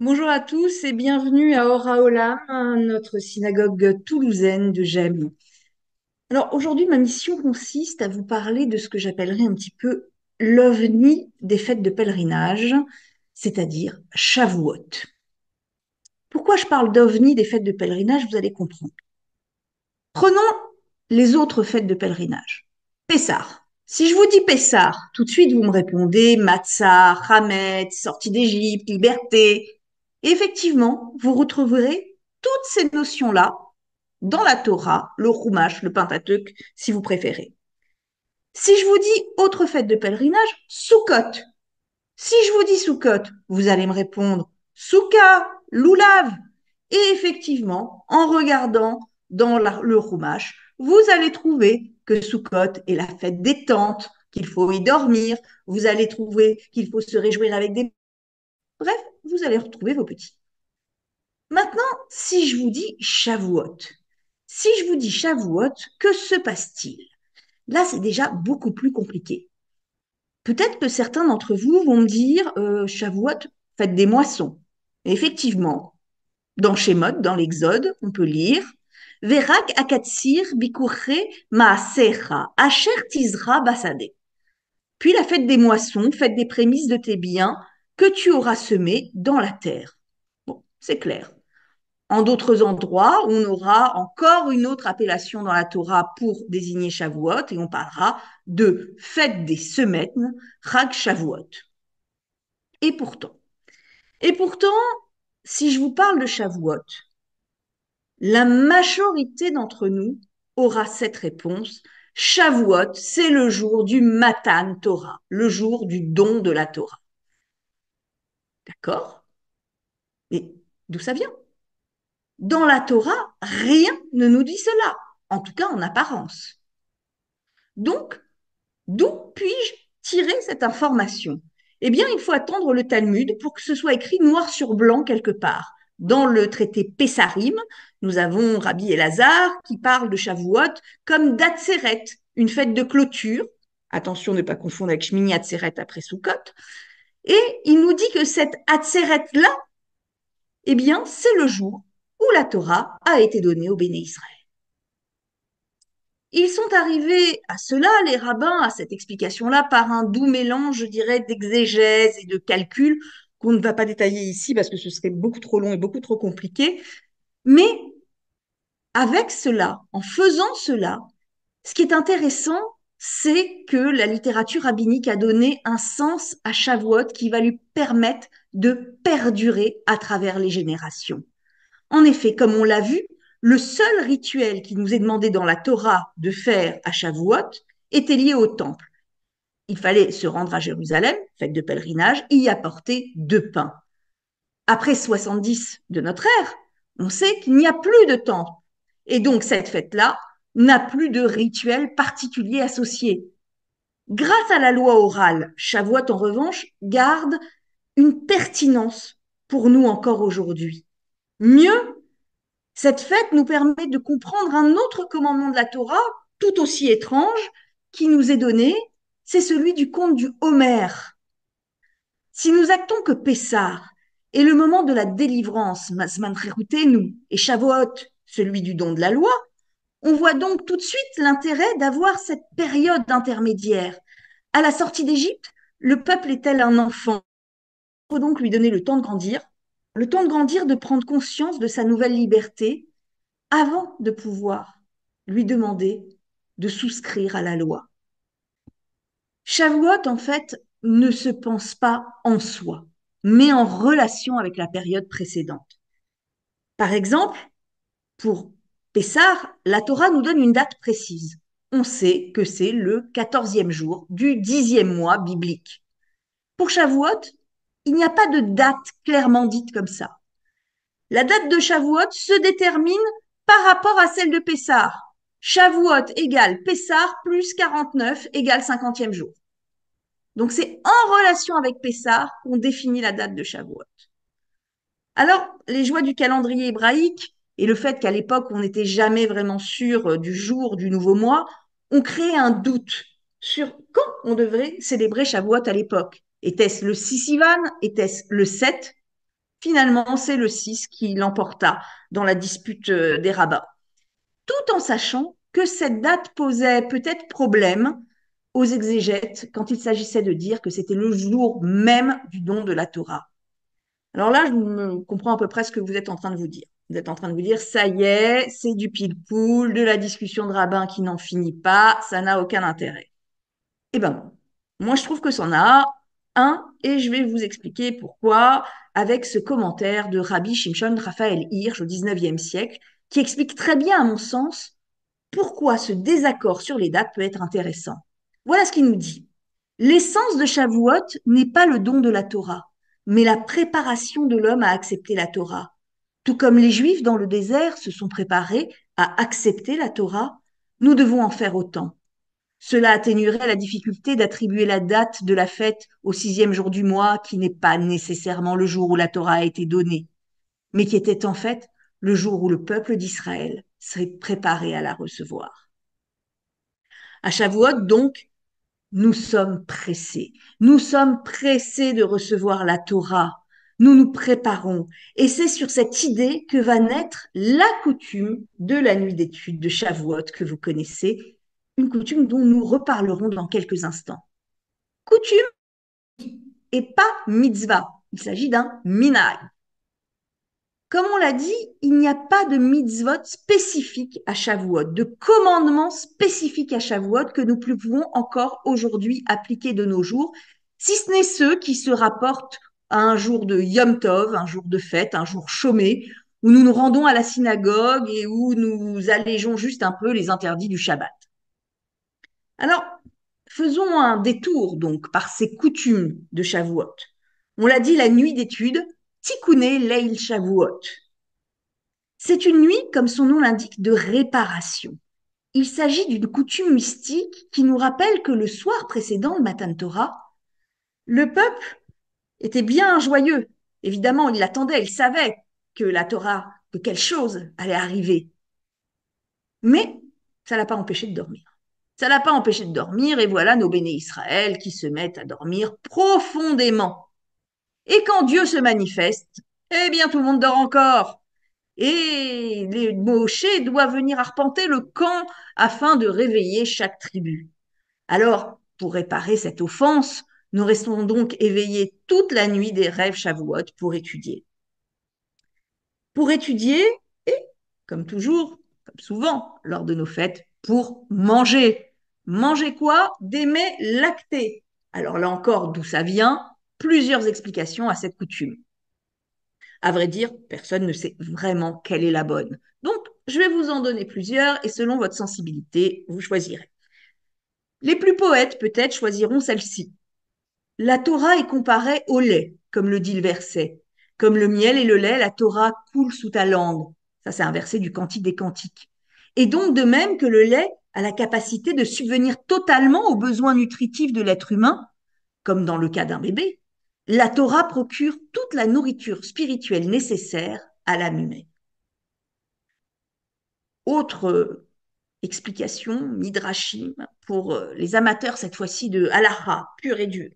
Bonjour à tous et bienvenue à Ora Olam, notre synagogue toulousaine de Gênes. Alors aujourd'hui, ma mission consiste à vous parler de ce que j'appellerais un petit peu l'ovni des fêtes de pèlerinage, c'est-à-dire Shavuot. Pourquoi je parle d'ovni des fêtes de pèlerinage, vous allez comprendre. Prenons les autres fêtes de pèlerinage. Pessah. Si je vous dis Pessah, tout de suite vous me répondez Matzah, Hametz, sortie d'Égypte, liberté, effectivement, vous retrouverez toutes ces notions-là dans la Torah, le Chumash, le Pentateuch, si vous préférez. Si je vous dis autre fête de pèlerinage, Sukkot. Si je vous dis Sukkot, vous allez me répondre Souka, Loulav. Et effectivement, en regardant dans le Chumash, vous allez trouver que Sukkot est la fête des tentes, qu'il faut y dormir. Vous allez trouver qu'il faut se réjouir avec des Bref, vous allez retrouver vos petits. Maintenant, si je vous dis Shavuot, si je vous dis Shavuot, que se passe-t-il? Là, c'est déjà beaucoup plus compliqué. Peut-être que certains d'entre vous vont me dire euh, Shavuot, faites des moissons. effectivement, dans Shemot, dans l'Exode, on peut lire Verak akatsir bikurre maasecha, asher tizra basade. Puis la fête des moissons, fête des prémices de tes biens, que tu auras semé dans la terre. C'est clair. En d'autres endroits, on aura encore une autre appellation dans la Torah pour désigner Shavuot et on parlera de fête des semaines, Chag Shavuot. Et pourtant, et pourtant, si je vous parle de Shavuot, la majorité d'entre nous aura cette réponse. Shavuot, c'est le jour du Matan Torah, le jour du don de la Torah. D'accord Mais d'où ça vient? Dans la Torah, rien ne nous dit cela, en tout cas en apparence. Donc, d'où puis-je tirer cette information? Eh bien, il faut attendre le Talmud pour que ce soit écrit noir sur blanc quelque part. Dans le traité Pessarim, nous avons Rabbi Elazar qui parle de Shavuot comme d'Atzeret, une fête de clôture. Attention, ne pas confondre avec Shmini Atzeret après Sukkot. Et il nous dit que cette Atzeret-là, eh bien, c'est le jour où la Torah a été donnée au béné Israël. Ils sont arrivés à cela, les rabbins, à cette explication-là, par un doux mélange, je dirais, d'exégèse et de calcul qu'on ne va pas détailler ici parce que ce serait beaucoup trop long et beaucoup trop compliqué. Mais avec cela, en faisant cela, ce qui est intéressant, c'est que la littérature rabbinique a donné un sens à Shavuot qui va lui permettre de perdurer à travers les générations. En effet, comme on l'a vu, le seul rituel qui nous est demandé dans la Torah de faire à Shavuot était lié au temple. Il fallait se rendre à Jérusalem, fête de pèlerinage, y apporter deux pains. Après 70 de notre ère, on sait qu'il n'y a plus de temple. Et donc cette fête-là n'a plus de rituel particulier associé. Grâce à la loi orale, Shavuot, en revanche, garde une pertinence pour nous encore aujourd'hui. Mieux, cette fête nous permet de comprendre un autre commandement de la Torah, tout aussi étrange, qui nous est donné, c'est celui du conte du Homère. Si nous actons que Pessah est le moment de la délivrance, Mazman nous, et Shavuot, celui du don de la loi, on voit donc tout de suite l'intérêt d'avoir cette période intermédiaire. À la sortie d'Égypte, le peuple est tel un enfant? Il faut donc lui donner le temps de grandir, le temps de grandir, de prendre conscience de sa nouvelle liberté, avant de pouvoir lui demander de souscrire à la loi. Shavuot, en fait, ne se pense pas en soi, mais en relation avec la période précédente. Par exemple, pour Pessar, la Torah nous donne une date précise. On sait que c'est le quatorzième jour du dixième mois biblique. Pour Shavuot, il n'y a pas de date clairement dite comme ça. La date de Shavuot se détermine par rapport à celle de Pessar. Shavuot égale Pessar plus 49 égale cinquantième jour. Donc c'est en relation avec Pessar qu'on définit la date de Shavuot. Alors, les joies du calendrier hébraïque, et le fait qu'à l'époque, on n'était jamais vraiment sûr euh, du jour du nouveau mois, ont créé un doute sur quand on devrait célébrer Shavuot à l'époque. Était-ce le 6 Sivan? Était-ce le 7 Finalement, c'est le 6 qui l'emporta dans la dispute euh, des rabbins, tout en sachant que cette date posait peut-être problème aux exégètes quand il s'agissait de dire que c'était le jour même du don de la Torah. Alors là, je comprends à peu près ce que vous êtes en train de vous dire. Vous êtes en train de vous dire, ça y est, c'est du pile-poule, de la discussion de rabbin qui n'en finit pas, ça n'a aucun intérêt. Eh ben, moi, je trouve que ça a un, et je vais vous expliquer pourquoi avec ce commentaire de Rabbi Shimshon Raphaël Hirsch au XIXe siècle, qui explique très bien, à mon sens, pourquoi ce désaccord sur les dates peut être intéressant. Voilà ce qu'il nous dit. L'essence de Shavuot n'est pas le don de la Torah, mais la préparation de l'homme à accepter la Torah. Tout comme les Juifs dans le désert se sont préparés à accepter la Torah, nous devons en faire autant. Cela atténuerait la difficulté d'attribuer la date de la fête au sixième jour du mois, qui n'est pas nécessairement le jour où la Torah a été donnée, mais qui était en fait le jour où le peuple d'Israël serait préparé à la recevoir. À Shavuot, donc, nous sommes pressés. Nous sommes pressés de recevoir la Torah. Nous nous préparons. Et c'est sur cette idée que va naître la coutume de la nuit d'études de Shavuot que vous connaissez une coutume dont nous reparlerons dans quelques instants. Coutume et pas mitzvah. Il s'agit d'un minag. Comme on l'a dit, il n'y a pas de mitzvot spécifique à Shavuot, de commandement spécifique à Shavuot que nous pouvons encore aujourd'hui appliquer de nos jours, si ce n'est ceux qui se rapportent un jour de Yom Tov, un jour de fête, un jour chômé, où nous nous rendons à la synagogue et où nous allégeons juste un peu les interdits du Shabbat. Alors, faisons un détour donc par ces coutumes de Shavuot. On l'a dit, la nuit d'étude, Tikkune Leil Shavuot. C'est une nuit, comme son nom l'indique, de réparation. Il s'agit d'une coutume mystique qui nous rappelle que le soir précédent le Matan Torah, le peuple était bien joyeux. Évidemment, il l'attendait, il savait que la Torah, que quelque chose allait arriver. Mais ça l'a pas empêché de dormir. Ça l'a pas empêché de dormir, et voilà nos béné Israël qui se mettent à dormir profondément. Et quand Dieu se manifeste, eh bien tout le monde dort encore. Et les Moshe doivent venir arpenter le camp afin de réveiller chaque tribu. Alors, pour réparer cette offense, nous restons donc éveillés toute la nuit des rêves Shavuot pour étudier. Pour étudier et, comme toujours, comme souvent lors de nos fêtes, pour manger. Manger quoi? Des mets. Alors là encore, d'où ça vient? Plusieurs explications à cette coutume. À vrai dire, personne ne sait vraiment quelle est la bonne. Donc, je vais vous en donner plusieurs et selon votre sensibilité, vous choisirez. Les plus poètes, peut-être, choisiront celle-ci. La Torah est comparée au lait, comme le dit le verset. Comme le miel et le lait, la Torah coule sous ta langue. Ça, c'est un verset du Cantique des Cantiques. Et donc, de même que le lait a la capacité de subvenir totalement aux besoins nutritifs de l'être humain, comme dans le cas d'un bébé, la Torah procure toute la nourriture spirituelle nécessaire à l'âme humaine. Autre explication, midrashim, pour euh, les amateurs cette fois-ci de halacha, pur et dur.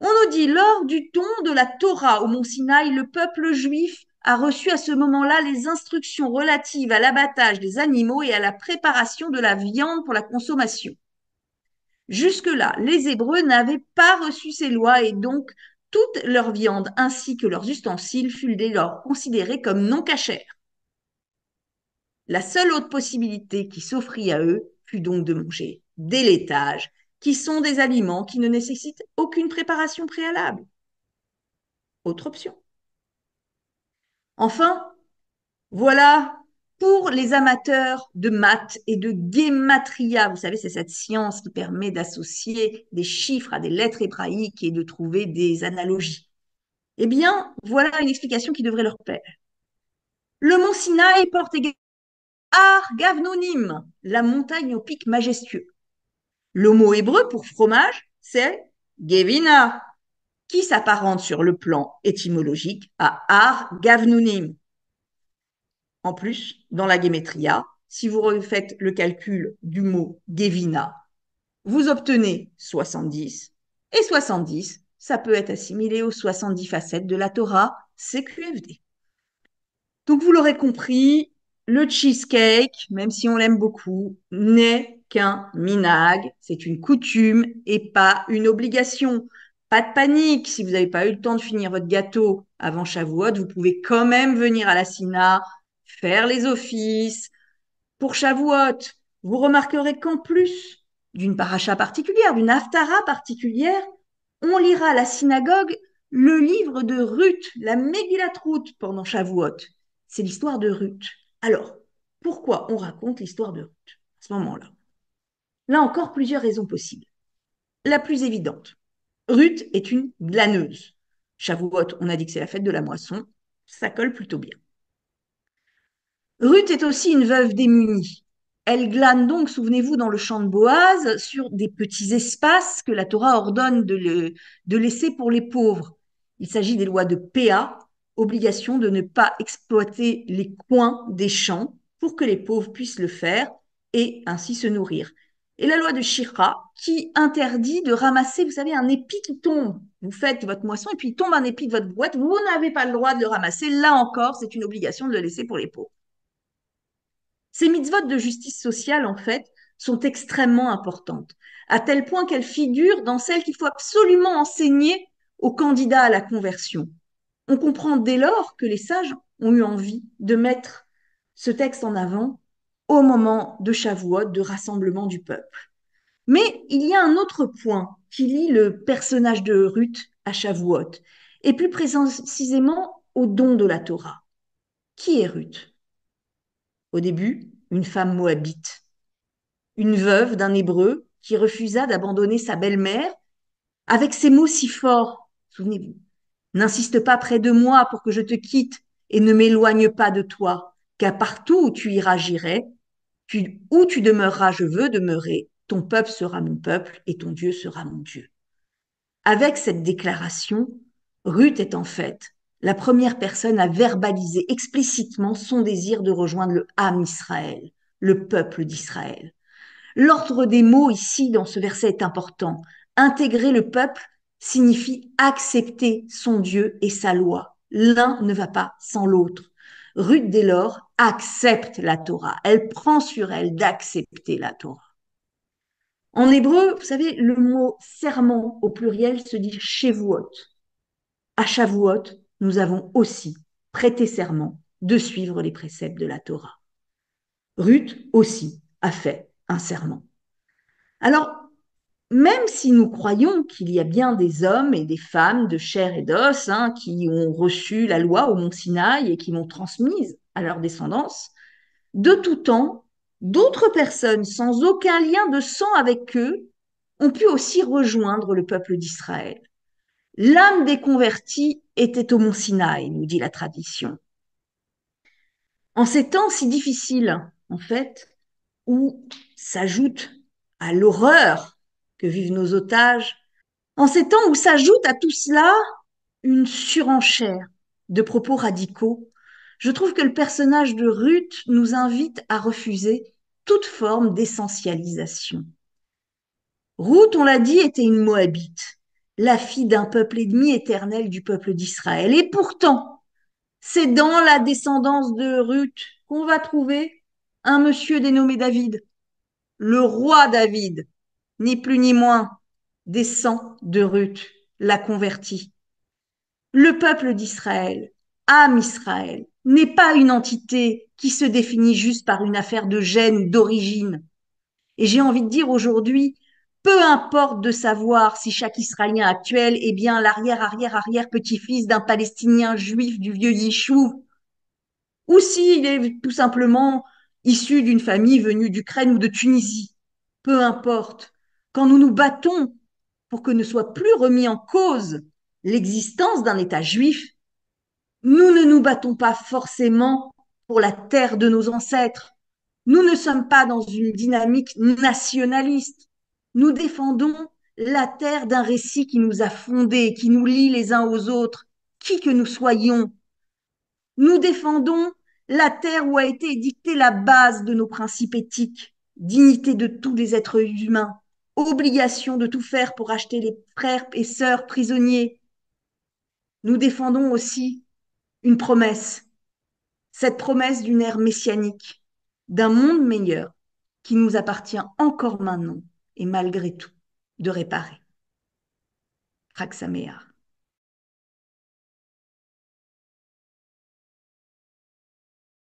On nous dit, lors du ton de la Torah au mont Sinaï, le peuple juif a reçu à ce moment-là les instructions relatives à l'abattage des animaux et à la préparation de la viande pour la consommation. Jusque-là, les Hébreux n'avaient pas reçu ces lois et donc toute leur viande ainsi que leurs ustensiles furent dès lors considérés comme non cachères. La seule autre possibilité qui s'offrit à eux fut donc de manger des laitages, qui sont des aliments qui ne nécessitent aucune préparation préalable. Autre option. Enfin, voilà pour les amateurs de maths et de guématria. Vous savez, c'est cette science qui permet d'associer des chiffres à des lettres hébraïques et de trouver des analogies. Eh bien, voilà une explication qui devrait leur plaire. Le mont Sinaï porte également Ar Gavnonim, la montagne au pic majestueux. Le mot hébreu pour fromage, c'est Gevina, qui s'apparente sur le plan étymologique à Ar Gavnunim. En plus, dans la guémétria, si vous refaites le calcul du mot Gevina, vous obtenez 70. Et 70, ça peut être assimilé aux 70 facettes de la Torah, CQFD. Donc vous l'aurez compris, le cheesecake, même si on l'aime beaucoup, n'est qu'un minag, c'est une coutume et pas une obligation. Pas de panique, si vous n'avez pas eu le temps de finir votre gâteau avant Shavuot, vous pouvez quand même venir à la Sina, faire les offices. Pour Shavuot, vous remarquerez qu'en plus d'une paracha particulière, d'une haftara particulière, on lira à la synagogue le livre de Ruth, la Megillat Ruth pendant Shavuot. C'est l'histoire de Ruth. Alors, pourquoi on raconte l'histoire de Ruth à ce moment-là? Là encore, plusieurs raisons possibles. La plus évidente, Ruth est une glaneuse. Shavuot, on a dit que c'est la fête de la moisson, ça colle plutôt bien. Ruth est aussi une veuve démunie. Elle glane donc, souvenez-vous, dans le champ de Boaz, sur des petits espaces que la Torah ordonne de, de laisser pour les pauvres. Il s'agit des lois de PA, obligation de ne pas exploiter les coins des champs pour que les pauvres puissent le faire et ainsi se nourrir. Et la loi de Shira qui interdit de ramasser, vous savez, un épi qui tombe. Vous faites votre moisson et puis il tombe un épi de votre boîte, vous n'avez pas le droit de le ramasser. Là encore, c'est une obligation de le laisser pour les pauvres. Ces mitzvot de justice sociale, en fait, sont extrêmement importantes, à tel point qu'elles figurent dans celles qu'il faut absolument enseigner aux candidats à la conversion. On comprend dès lors que les sages ont eu envie de mettre ce texte en avant au moment de Shavuot, de rassemblement du peuple. Mais il y a un autre point qui lie le personnage de Ruth à Shavuot, et plus précisément au don de la Torah. Qui est Ruth? Au début, une femme moabite, une veuve d'un hébreu qui refusa d'abandonner sa belle-mère avec ces mots si forts, souvenez-vous, N'insiste pas près de moi pour que je te quitte et ne m'éloigne pas de toi, car partout où tu iras, j'irai, où tu demeureras, je veux demeurer, ton peuple sera mon peuple et ton Dieu sera mon Dieu. Avec cette déclaration, Ruth est en fait la première personne à verbaliser explicitement son désir de rejoindre le Ham Israël, le peuple d'Israël. L'ordre des mots ici dans ce verset est important. Intégrer le peuple signifie accepter son Dieu et sa loi. L'un ne va pas sans l'autre. Ruth dès lors accepte la Torah. Elle prend sur elle d'accepter la Torah. En hébreu, vous savez, le mot serment au pluriel se dit Shavuot. À Shavuot, nous avons aussi prêté serment de suivre les préceptes de la Torah. Ruth aussi a fait un serment. Alors, même si nous croyons qu'il y a bien des hommes et des femmes de chair et d'os hein, qui ont reçu la loi au mont Sinaï et qui l'ont transmise à leur descendance, de tout temps, d'autres personnes sans aucun lien de sang avec eux ont pu aussi rejoindre le peuple d'Israël. L'âme des convertis était au mont Sinaï, nous dit la tradition. En ces temps si difficiles, en fait, où s'ajoute à l'horreur que vivent nos otages, en ces temps où s'ajoute à tout cela une surenchère de propos radicaux, je trouve que le personnage de Ruth nous invite à refuser toute forme d'essentialisation. Ruth, on l'a dit, était une Moabite, la fille d'un peuple ennemi éternel du peuple d'Israël. Et pourtant, c'est dans la descendance de Ruth qu'on va trouver un monsieur dénommé David, le roi David, ni plus ni moins, descend de Ruth, la convertie. Le peuple d'Israël, âme Israël, n'est pas une entité qui se définit juste par une affaire de gêne, d'origine. Et j'ai envie de dire aujourd'hui, peu importe de savoir si chaque Israélien actuel est bien l'arrière-arrière-arrière petit-fils d'un Palestinien juif du vieux Yishou, ou s'il est tout simplement issu d'une famille venue d'Ukraine ou de Tunisie. Peu importe quand nous nous battons pour que ne soit plus remis en cause l'existence d'un État juif, nous ne nous battons pas forcément pour la terre de nos ancêtres. Nous ne sommes pas dans une dynamique nationaliste. Nous défendons la terre d'un récit qui nous a fondés, qui nous lie les uns aux autres, qui que nous soyons. Nous défendons la terre où a été édictée la base de nos principes éthiques, dignité de tous les êtres humains, obligation de tout faire pour acheter les frères et sœurs prisonniers. Nous défendons aussi une promesse, cette promesse d'une ère messianique, d'un monde meilleur qui nous appartient encore maintenant et malgré tout de réparer.